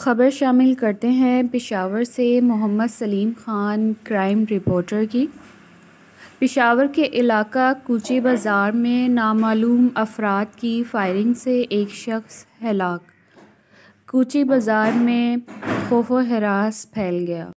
ख़बर शामिल करते हैं पेशावर से मोहम्मद सलीम ख़ान, क्राइम रिपोर्टर की। पेशावर के इलाका कूची बाज़ार में नामालूम अफराद की फायरिंग से एक शख्स हलाक। कूची बाज़ार में खौफ हरास फैल गया।